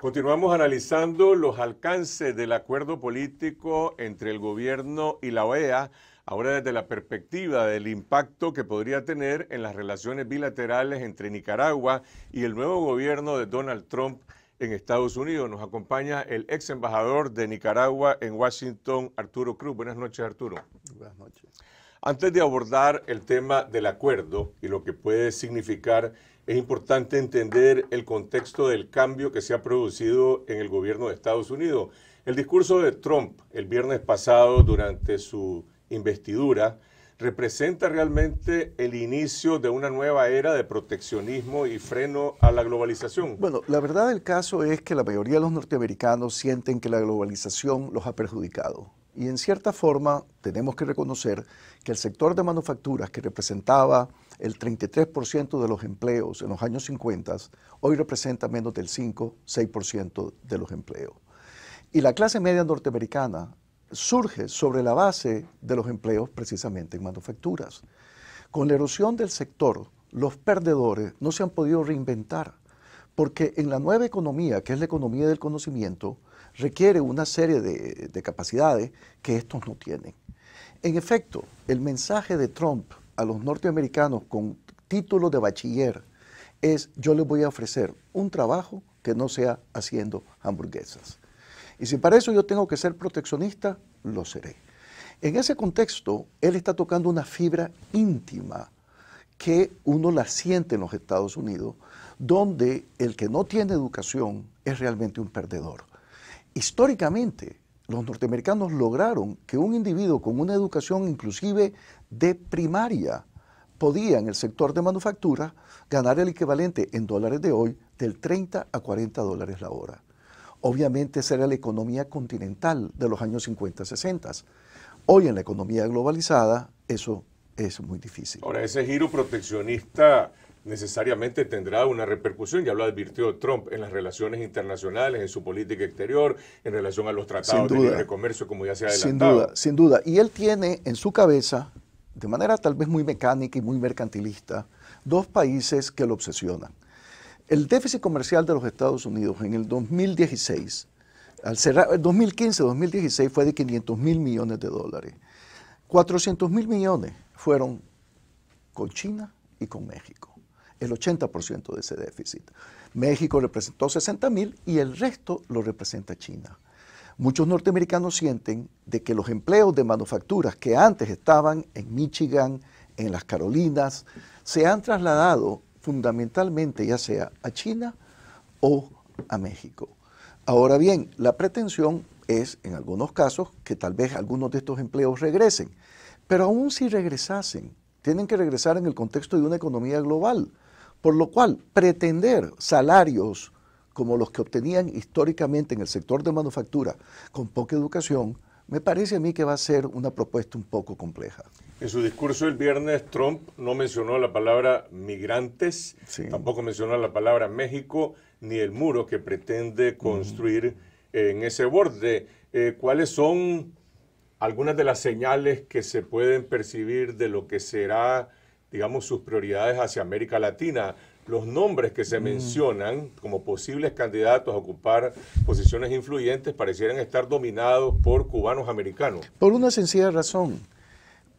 Continuamos analizando los alcances del acuerdo político entre el gobierno y la OEA, ahora desde la perspectiva del impacto que podría tener en las relaciones bilaterales entre Nicaragua y el nuevo gobierno de Donald Trump en Estados Unidos. Nos acompaña el ex embajador de Nicaragua en Washington, Arturo Cruz. Buenas noches, Arturo. Buenas noches. Antes de abordar el tema del acuerdo y lo que puede significar es importante entender el contexto del cambio que se ha producido en el gobierno de Estados Unidos. El discurso de Trump el viernes pasado durante su investidura representa realmente el inicio de una nueva era de proteccionismo y freno a la globalización. Bueno, la verdad del caso es que la mayoría de los norteamericanos sienten que la globalización los ha perjudicado. Y en cierta forma tenemos que reconocer que el sector de manufacturas que representaba el 33% de los empleos en los años 50, hoy representa menos del 5-6% de los empleos. Y la clase media norteamericana surge sobre la base de los empleos precisamente en manufacturas. Con la erosión del sector, los perdedores no se han podido reinventar, porque en la nueva economía, que es la economía del conocimiento, requiere una serie de, de capacidades que estos no tienen. En efecto, el mensaje de Trump a los norteamericanos con título de bachiller es yo les voy a ofrecer un trabajo que no sea haciendo hamburguesas. Y si para eso yo tengo que ser proteccionista, lo seré. En ese contexto, él está tocando una fibra íntima que uno la siente en los Estados Unidos, donde el que no tiene educación es realmente un perdedor. Históricamente, los norteamericanos lograron que un individuo con una educación inclusive de primaria podía en el sector de manufactura ganar el equivalente en dólares de hoy del 30 a 40 dólares la hora. Obviamente esa era la economía continental de los años 50, 60. Hoy en la economía globalizada eso es muy difícil. Ahora, ese giro proteccionista necesariamente tendrá una repercusión, ya lo advirtió Trump, en las relaciones internacionales, en su política exterior, en relación a los tratados de libre comercio, como ya se ha adelantado. Sin duda, sin duda. Y él tiene en su cabeza, de manera tal vez muy mecánica y muy mercantilista, dos países que lo obsesionan. El déficit comercial de los Estados Unidos en el 2016, al cerrar, el 2015-2016 fue de 500 mil millones de dólares. 400 mil millones fueron con China y con México el 80% de ese déficit. México representó 60 mil y el resto lo representa China. Muchos norteamericanos sienten de que los empleos de manufacturas que antes estaban en Michigan, en las Carolinas, se han trasladado fundamentalmente ya sea a China o a México. Ahora bien, la pretensión es, en algunos casos, que tal vez algunos de estos empleos regresen, pero aún si regresasen, tienen que regresar en el contexto de una economía global. Por lo cual, pretender salarios como los que obtenían históricamente en el sector de manufactura con poca educación, me parece a mí que va a ser una propuesta un poco compleja. En su discurso el viernes, Trump no mencionó la palabra migrantes, tampoco mencionó la palabra México, ni el muro que pretende construir en ese borde. Eh, ¿Cuáles son algunas de las señales que se pueden percibir de lo que será digamos, sus prioridades hacia América Latina. Los nombres que se mm. mencionan como posibles candidatos a ocupar posiciones influyentes parecieran estar dominados por cubanos americanos. Por una sencilla razón.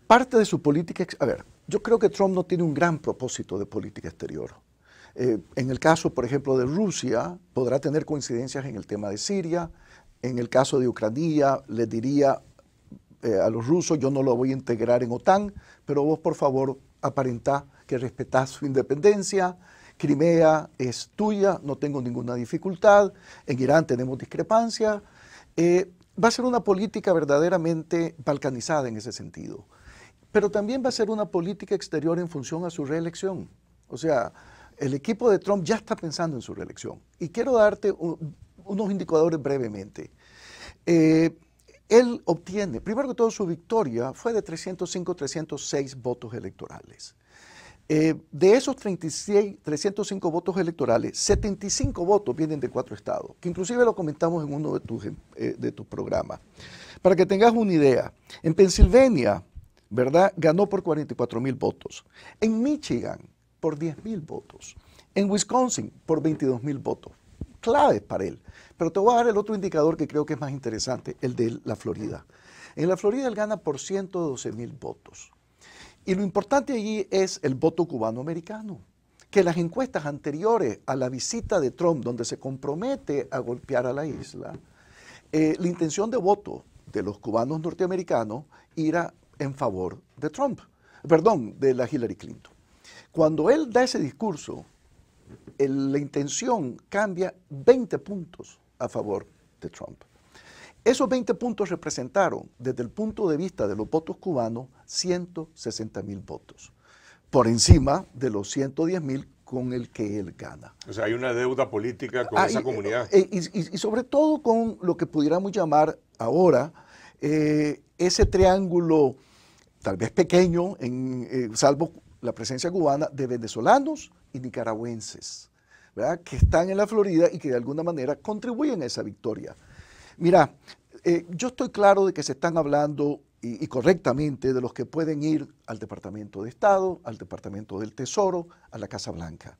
Parte de su política... A ver, yo creo que Trump no tiene un gran propósito de política exterior. Eh, en el caso, por ejemplo, de Rusia, podrá tener coincidencias en el tema de Siria. En el caso de Ucrania, le diría eh, a los rusos, yo no lo voy a integrar en OTAN, pero vos, por favor, aparenta que respetás su independencia, Crimea es tuya, no tengo ninguna dificultad, en Irán tenemos discrepancia. Eh, va a ser una política verdaderamente balcanizada en ese sentido, pero también va a ser una política exterior en función a su reelección. O sea, el equipo de Trump ya está pensando en su reelección. Y quiero darte unos indicadores brevemente. Eh, él obtiene, primero que todo, su victoria fue de 305, 306 votos electorales. Eh, de esos 36, 305 votos electorales, 75 votos vienen de cuatro estados, que inclusive lo comentamos en uno de tus, eh, de tus programas. Para que tengas una idea, en Pensilvania, ¿verdad? Ganó por 44 mil votos. En Michigan, por 10 mil votos. En Wisconsin, por 22 mil votos. claves para él. Pero te voy a dar el otro indicador que creo que es más interesante, el de la Florida. En la Florida él gana por 112 mil votos. Y lo importante allí es el voto cubano-americano, que las encuestas anteriores a la visita de Trump, donde se compromete a golpear a la isla, eh, la intención de voto de los cubanos norteamericanos era en favor de Trump, perdón, de la Hillary Clinton. Cuando él da ese discurso, la intención cambia 20 puntos a favor de Trump. Esos 20 puntos representaron, desde el punto de vista de los votos cubanos, 160 mil votos, por encima de los 110 mil con el que él gana. O sea, hay una deuda política con ah, esa comunidad. Eh, y, sobre todo con lo que pudiéramos llamar ahora eh, ese triángulo, tal vez pequeño, en, eh, salvo la presencia cubana, de venezolanos y nicaragüenses, que están en la Florida y que de alguna manera contribuyen a esa victoria. Mira, eh, yo estoy claro de que se están hablando y, correctamente de los que pueden ir al Departamento de Estado, al Departamento del Tesoro, a la Casa Blanca.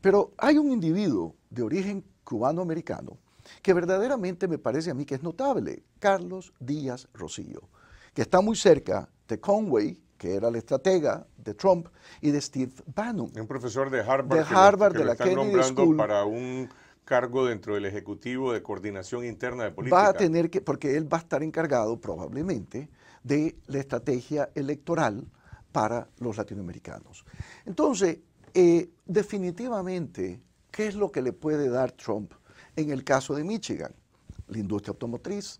Pero hay un individuo de origen cubano-americano que verdaderamente me parece a mí que es notable, Carlos Díaz Rosillo, que está muy cerca de Conway, que era el estratega de Trump, y de Steve Bannon. Un profesor de Harvard. De Harvard, de la Kennedy School. para un cargo dentro del Ejecutivo de Coordinación Interna de Política. Va a tener que, porque él va a estar encargado probablemente de la estrategia electoral para los latinoamericanos. Entonces, eh, definitivamente, ¿qué es lo que le puede dar Trump en el caso de Michigan? La industria automotriz.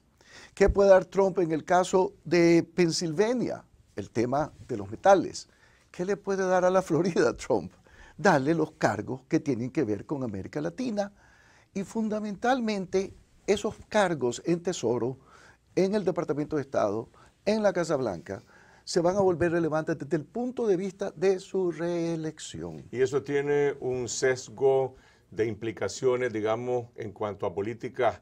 ¿Qué puede dar Trump en el caso de Pensilvania? El tema de los metales. ¿Qué le puede dar a la Florida Trump? Darle los cargos que tienen que ver con América Latina, y fundamentalmente esos cargos en Tesoro, en el Departamento de Estado, en la Casa Blanca, se van a volver relevantes desde el punto de vista de su reelección. Y eso tiene un sesgo de implicaciones, digamos, en cuanto a políticas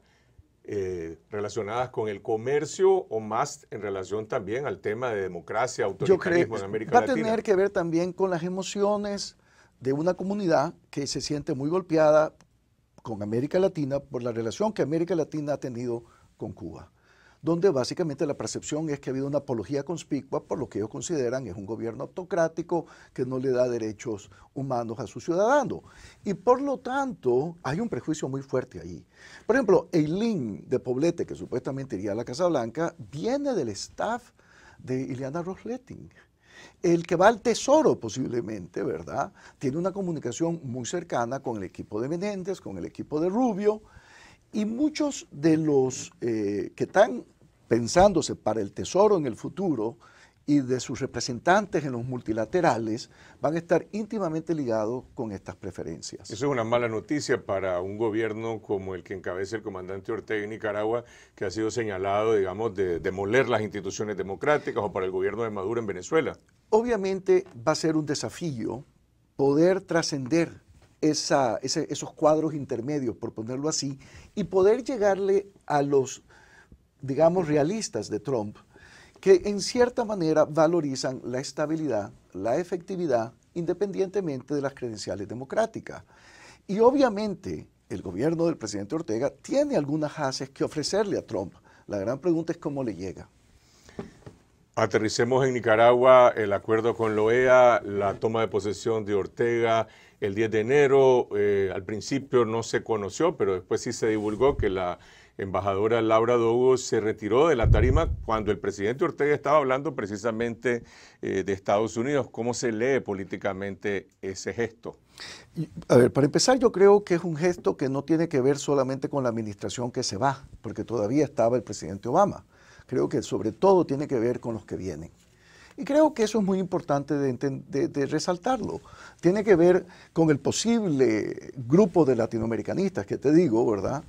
eh, relacionadas con el comercio o más en relación también al tema de democracia, autoritarismo en América Latina. Va a tener que ver también con las emociones de una comunidad que se siente muy golpeada con América Latina por la relación que América Latina ha tenido con Cuba, donde básicamente la percepción es que ha habido una apología conspicua por lo que ellos consideran es un gobierno autocrático que no le da derechos humanos a sus ciudadanos. Y por lo tanto hay un prejuicio muy fuerte ahí. Por ejemplo, Eileen de Poblete, que supuestamente iría a la Casa Blanca, viene del staff de Ileana Rosletting el que va al tesoro posiblemente, ¿verdad? Tiene una comunicación muy cercana con el equipo de Menéndez, con el equipo de Rubio, y muchos de los eh, que están pensándose para el tesoro en el futuro y de sus representantes en los multilaterales van a estar íntimamente ligados con estas preferencias. Eso es una mala noticia para un gobierno como el que encabeza el comandante Ortega en Nicaragua, que ha sido señalado, digamos, de demoler las instituciones democráticas, o para el gobierno de Maduro en Venezuela. Obviamente va a ser un desafío poder trascender esos cuadros intermedios, por ponerlo así, y poder llegarle a los, digamos, realistas de Trump, que en cierta manera valorizan la estabilidad, la efectividad, independientemente de las credenciales democráticas. Y obviamente el gobierno del presidente Ortega tiene algunas haces que ofrecerle a Trump. La gran pregunta es cómo le llega. Aterricemos en Nicaragua el acuerdo con la OEA, la toma de posesión de Ortega el 10 de enero. Eh, al principio no se conoció, pero después sí se divulgó que la embajadora Laura Dogo se retiró de la tarima cuando el presidente Ortega estaba hablando precisamente eh, de Estados Unidos. ¿Cómo se lee políticamente ese gesto? a ver, para empezar yo creo que es un gesto que no tiene que ver solamente con la administración que se va, porque todavía estaba el presidente Obama. Creo que sobre todo tiene que ver con los que vienen. Y creo que eso es muy importante de, resaltarlo. Tiene que ver con el posible grupo de latinoamericanistas que te digo, ¿verdad?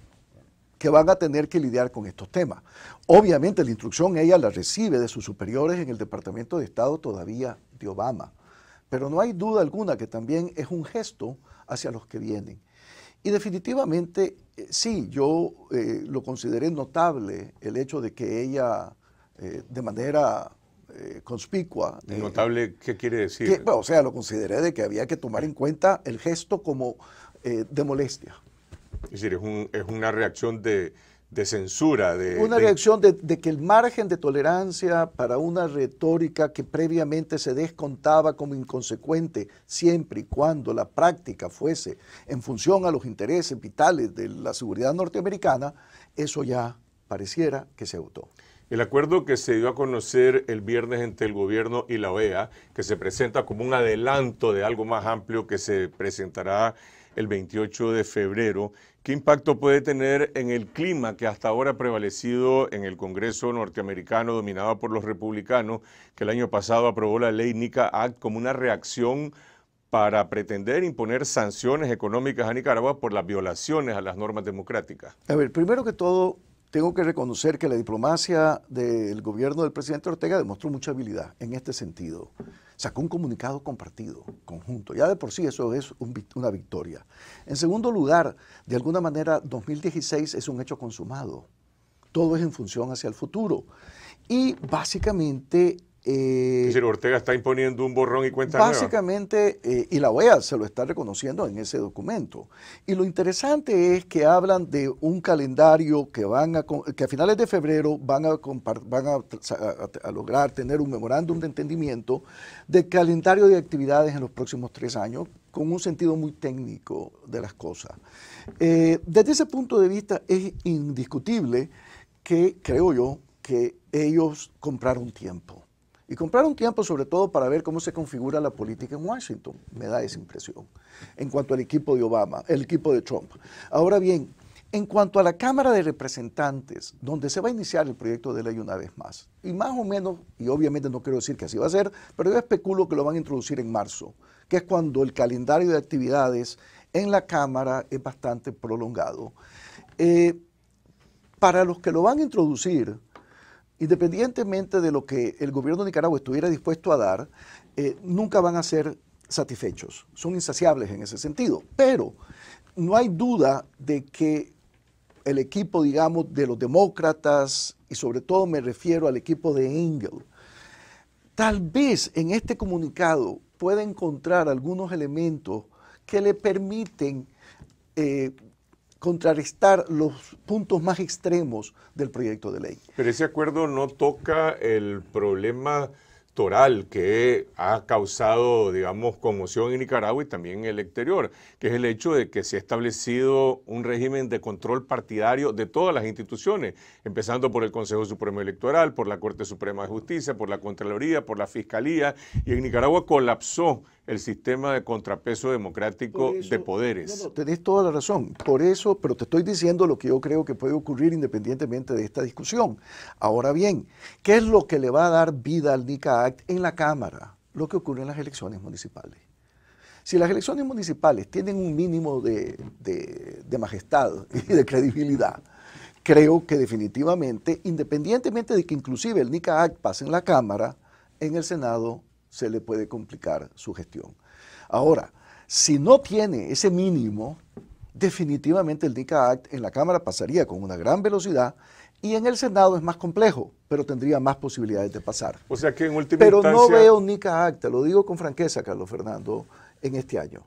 Que van a tener que lidiar con estos temas. Obviamente la instrucción ella la recibe de sus superiores en el Departamento de Estado todavía de Obama, pero no hay duda alguna que también es un gesto hacia los que vienen. Y definitivamente, eh, sí, yo eh, lo consideré notable el hecho de que ella, eh, de manera conspicua... ¿Notable qué quiere decir? o sea, lo consideré de que había que tomar en cuenta el gesto como de molestia Es decir, es, una reacción de, censura. De, una reacción de, que el margen de tolerancia para una retórica que previamente se descontaba como inconsecuente siempre y cuando la práctica fuese en función a los intereses vitales de la seguridad norteamericana, eso ya pareciera que se agotó. El acuerdo que se dio a conocer el viernes entre el gobierno y la OEA, que se presenta como un adelanto de algo más amplio que se presentará el 28 de febrero, ¿qué impacto puede tener en el clima que hasta ahora ha prevalecido en el Congreso norteamericano dominado por los republicanos, que el año pasado aprobó la ley NICA Act como una reacción para pretender imponer sanciones económicas a Nicaragua por las violaciones a las normas democráticas? A ver, primero que todo, tengo que reconocer que la diplomacia del gobierno del presidente Ortega demostró mucha habilidad en este sentido. Sacó un comunicado compartido, conjunto. Ya de por sí eso es una victoria. En segundo lugar, de alguna manera, 2016 es un hecho consumado. Todo es en función hacia el futuro. Y básicamente eh, es decir, Ortega está imponiendo un borrón y cuenta Básicamente, eh, y la OEA se lo está reconociendo en ese documento. Y lo interesante es que hablan de un calendario que van a que a finales de febrero van a, van a, lograr tener un memorándum de entendimiento de calendario de actividades en los próximos tres años, con un sentido muy técnico de las cosas. Eh, desde ese punto de vista es indiscutible que, creo yo, que ellos compraron tiempo y comprar un tiempo sobre todo para ver cómo se configura la política en Washington, me da esa impresión, en cuanto al equipo de Obama, el equipo de Trump. Ahora bien, en cuanto a la Cámara de Representantes, donde se va a iniciar el proyecto de ley una vez más, y más o menos, y obviamente no quiero decir que así va a ser, pero yo especulo que lo van a introducir en marzo, que es cuando el calendario de actividades en la Cámara es bastante prolongado. Eh, para los que lo van a introducir, independientemente de lo que el gobierno de Nicaragua estuviera dispuesto a dar, eh, nunca van a ser satisfechos, son insaciables en ese sentido. Pero no hay duda de que el equipo, digamos, de los demócratas, y sobre todo me refiero al equipo de Engel, tal vez en este comunicado pueda encontrar algunos elementos que le permiten eh, contrarrestar los puntos más extremos del proyecto de ley. Pero ese acuerdo no toca el problema toral que ha causado, digamos, conmoción en Nicaragua y también en el exterior, que es el hecho de que se ha establecido un régimen de control partidario de todas las instituciones, empezando por el Consejo Supremo Electoral, por la Corte Suprema de Justicia, por la Contraloría, por la Fiscalía, y en Nicaragua colapsó el sistema de contrapeso democrático de poderes. No, tenés toda la razón. Por eso, pero te estoy diciendo lo que yo creo que puede ocurrir independientemente de esta discusión. Ahora bien, ¿qué es lo que le va a dar vida al NICA Act en la Cámara? Lo que ocurre en las elecciones municipales. Si las elecciones municipales tienen un mínimo de, de majestad y de credibilidad, creo que definitivamente, independientemente de que inclusive el NICA Act pase en la Cámara, en el Senado se le puede complicar su gestión. Ahora, si no tiene ese mínimo, definitivamente el NICA Act en la Cámara pasaría con una gran velocidad y en el Senado es más complejo, pero tendría más posibilidades de pasar. O sea que en última Pero no veo NICA Act, te lo digo con franqueza, Carlos Fernando, en este año,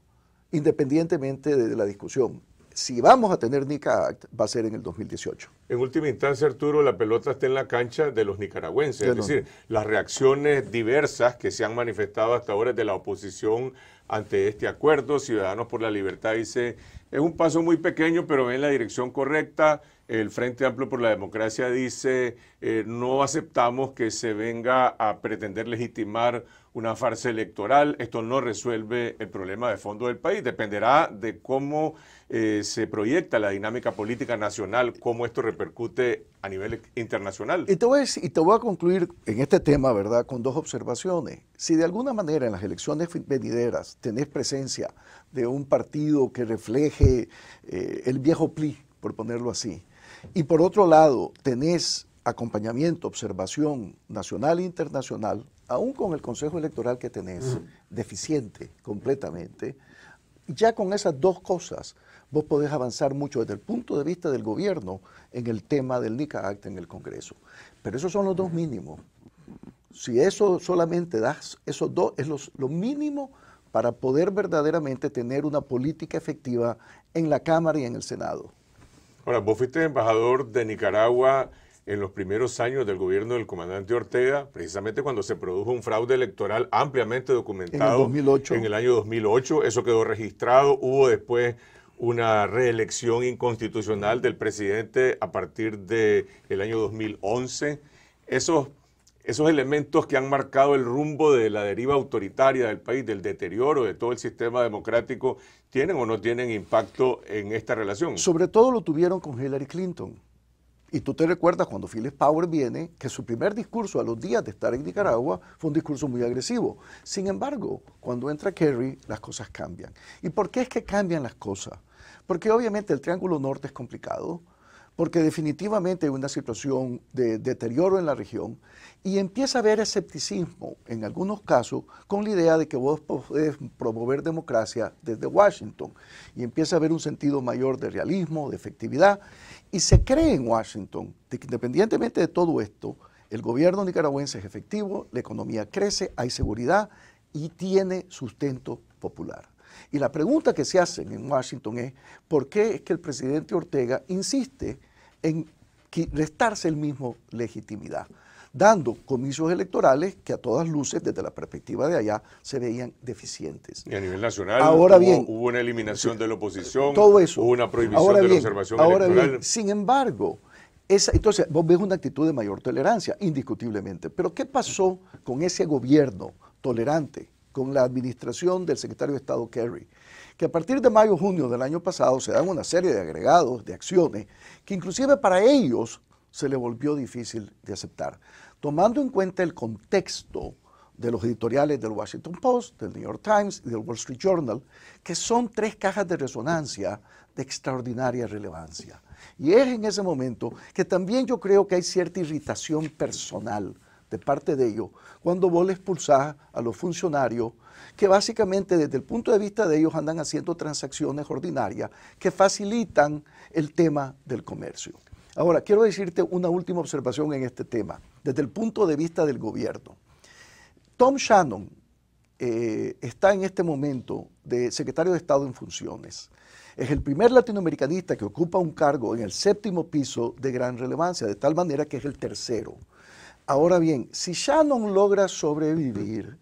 independientemente de la discusión si vamos a tener NICA Act, va a ser en el 2018. En última instancia, Arturo, la pelota está en la cancha de los nicaragüenses. es decir, las reacciones diversas que se han manifestado hasta ahora de la oposición ante este acuerdo. Ciudadanos por la Libertad dice, es un paso muy pequeño, pero va en la dirección correcta. El Frente Amplio por la Democracia dice, eh, no aceptamos que se venga a pretender legitimar una farsa electoral. Esto no resuelve el problema de fondo del país. Dependerá de cómo eh, se proyecta la dinámica política nacional, cómo esto repercute a nivel internacional. Y te, voy a y te voy a concluir en este tema, ¿verdad?, con dos observaciones. Si de alguna manera en las elecciones venideras tenés presencia de un partido que refleje eh, el viejo PLI, por ponerlo así, y por otro lado tenés acompañamiento, observación nacional e internacional, aún con el Consejo Electoral que tenés, deficiente completamente, ya con esas dos cosas vos podés avanzar mucho desde el punto de vista del gobierno en el tema del NICA Act en el Congreso. Pero esos son los dos mínimos. Si eso solamente das, esos dos es lo mínimo para poder verdaderamente tener una política efectiva en la Cámara y en el Senado. Ahora, vos fuiste embajador de Nicaragua en los primeros años del gobierno del comandante Ortega, precisamente cuando se produjo un fraude electoral ampliamente documentado en el, 2008. en el año 2008. Eso quedó registrado. Hubo después una reelección inconstitucional del presidente a partir del el año 2011. Esos, esos elementos que han marcado el rumbo de la deriva autoritaria del país, del deterioro de todo el sistema democrático, ¿tienen o no tienen impacto en esta relación? Sobre todo lo tuvieron con Hillary Clinton. Y tú te recuerdas cuando Phyllis Power viene, que su primer discurso a los días de estar en Nicaragua fue un discurso muy agresivo. Sin embargo, cuando entra Kerry, las cosas cambian. ¿Y por qué es que cambian las cosas? Porque obviamente el Triángulo Norte es complicado, porque definitivamente hay una situación de deterioro en la región y empieza a haber escepticismo en algunos casos con la idea de que vos podés promover democracia desde Washington y empieza a haber un sentido mayor de realismo, de efectividad y se cree en Washington que independientemente de todo esto, el gobierno nicaragüense es efectivo, la economía crece, hay seguridad y tiene sustento popular. Y la pregunta que se hace en Washington es, ¿por qué es que el presidente Ortega insiste en restarse el mismo legitimidad? dando comicios electorales que a todas luces, desde la perspectiva de allá, se veían deficientes. Y a nivel nacional ahora hubo, bien, hubo una eliminación de la oposición, todo eso. hubo una prohibición ahora de bien, la observación ahora electoral. Bien, sin embargo, esa, entonces vos ves una actitud de mayor tolerancia, indiscutiblemente. Pero ¿qué pasó con ese gobierno tolerante, con la administración del secretario de Estado Kerry? que a partir de mayo-junio del año pasado se dan una serie de agregados, de acciones, que inclusive para ellos se le volvió difícil de aceptar. Tomando en cuenta el contexto de los editoriales del Washington Post, del New York Times y del Wall Street Journal, que son tres cajas de resonancia de extraordinaria relevancia. Y es en ese momento que también yo creo que hay cierta irritación personal de parte de ellos cuando vos le expulsás a los funcionarios que básicamente desde el punto de vista de ellos andan haciendo transacciones ordinarias que facilitan el tema del comercio. Ahora, quiero decirte una última observación en este tema, desde el punto de vista del gobierno. Tom Shannon eh, está en este momento de secretario de Estado en funciones. Es el primer latinoamericanista que ocupa un cargo en el séptimo piso de gran relevancia, de tal manera que es el tercero. Ahora bien, si Shannon logra sobrevivir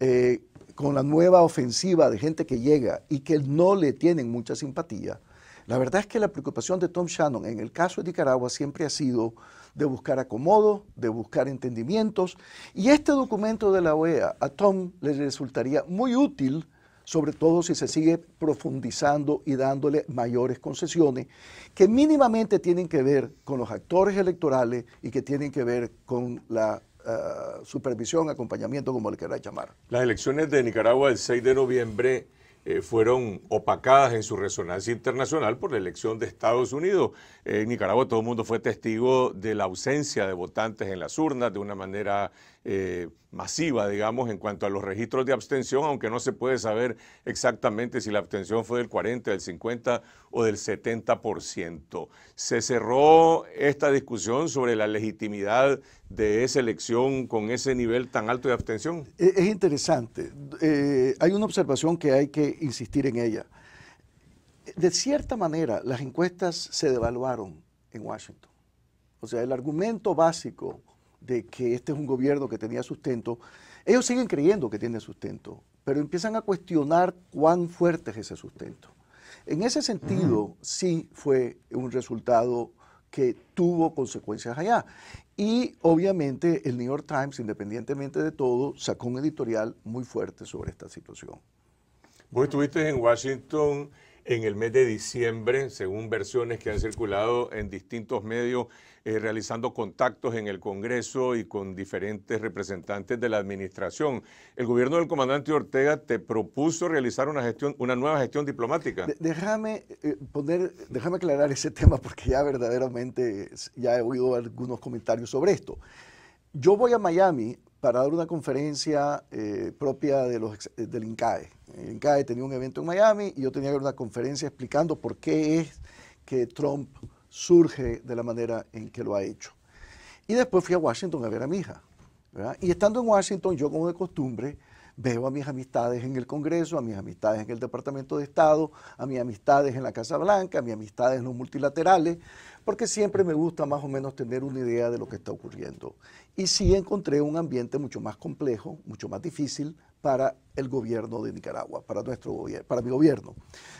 eh, con la nueva ofensiva de gente que llega y que no le tienen mucha simpatía, la verdad es que la preocupación de Tom Shannon en el caso de Nicaragua siempre ha sido de buscar acomodo, de buscar entendimientos, y este documento de la OEA a Tom le resultaría muy útil, sobre todo si se sigue profundizando y dándole mayores concesiones, que mínimamente tienen que ver con los actores electorales y que tienen que ver con la uh, supervisión, acompañamiento, como le queráis llamar. Las elecciones de Nicaragua el 6 de noviembre eh, fueron opacadas en su resonancia internacional por la elección de Estados Unidos. en Nicaragua todo el mundo fue testigo de la ausencia de votantes en las urnas de una manera eh, masiva, digamos, en cuanto a los registros de abstención, aunque no se puede saber exactamente si la abstención fue del 40, del 50 o del 70%. Se cerró esta discusión sobre la legitimidad de esa elección con ese nivel tan alto de abstención. Es, interesante. Eh, hay una observación que hay que insistir en ella. De cierta manera, las encuestas se devaluaron en Washington. O sea, el argumento básico de que este es un gobierno que tenía sustento, ellos siguen creyendo que tiene sustento, pero empiezan a cuestionar cuán fuerte es ese sustento. En ese sentido, sí fue un resultado que tuvo consecuencias allá. Y obviamente el New York Times, independientemente de todo, sacó un editorial muy fuerte sobre esta situación. Vos estuviste en Washington en el mes de diciembre, según versiones que han circulado en distintos medios, eh, realizando contactos en el Congreso y con diferentes representantes de la administración. El gobierno del comandante Ortega te propuso realizar una gestión, una nueva gestión diplomática. déjame eh, poner, déjame aclarar ese tema porque ya verdaderamente ya he oído algunos comentarios sobre esto. Yo voy a Miami para dar una conferencia eh, propia de los, del INCAE. El INCAE tenía un evento en Miami y yo tenía una conferencia explicando por qué es que Trump surge de la manera en que lo ha hecho. Y después fui a Washington a ver a mi hija. Y estando en Washington, yo como de costumbre, veo a mis amistades en el Congreso, a mis amistades en el Departamento de Estado, a mis amistades en la Casa Blanca, a mis amistades en los multilaterales, porque siempre me gusta más o menos tener una idea de lo que está ocurriendo. Y sí encontré un ambiente mucho más complejo, mucho más difícil para el gobierno de Nicaragua, para, nuestro para mi gobierno.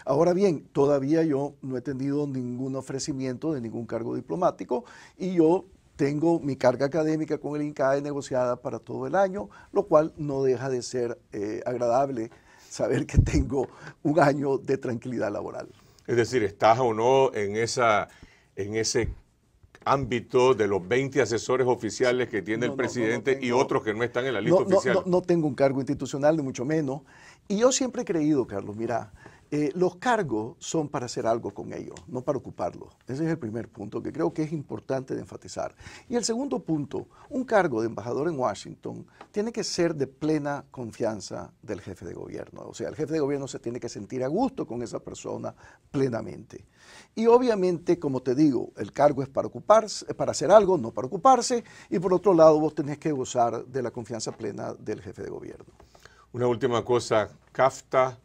Ahora bien, todavía yo no he tenido ningún ofrecimiento de ningún cargo diplomático y yo tengo mi carga académica con el INCAE negociada para todo el año, lo cual no deja de ser eh, agradable saber que tengo un año de tranquilidad laboral. Es decir, ¿estás o no en, esa, en ese ámbito de los 20 asesores oficiales que tiene el presidente y otros que no están en la lista oficial? No, tengo un cargo institucional, ni mucho menos. Y yo siempre he creído, Carlos, mira, eh, los cargos son para hacer algo con ellos, no para ocuparlos. Ese es el primer punto que creo que es importante de enfatizar. Y el segundo punto, un cargo de embajador en Washington tiene que ser de plena confianza del jefe de gobierno. O sea, el jefe de gobierno se tiene que sentir a gusto con esa persona plenamente. Y obviamente, como te digo, el cargo es para ocuparse, para hacer algo, no para ocuparse. Y por otro lado, vos tenés que gozar de la confianza plena del jefe de gobierno. Una última cosa, CAFTA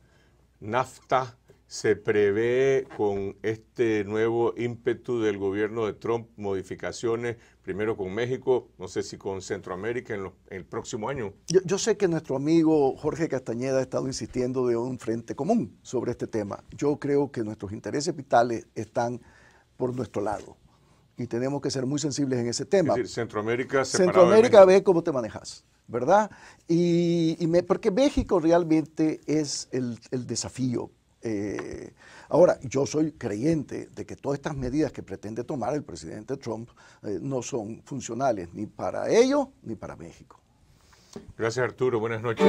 NAFTA se prevé con este nuevo ímpetu del gobierno de Trump modificaciones, primero con México, no sé si con Centroamérica en, el próximo año. Yo, sé que nuestro amigo Jorge Castañeda ha estado insistiendo de un frente común sobre este tema. Yo creo que nuestros intereses vitales están por nuestro lado y tenemos que ser muy sensibles en ese tema. Es decir, Centroamérica Centroamérica ve cómo te manejas. ¿Verdad? Y, porque México realmente es el, desafío. Eh, ahora, yo soy creyente de que todas estas medidas que pretende tomar el presidente Trump eh, no son funcionales ni para ellos ni para México. Gracias Arturo, buenas noches.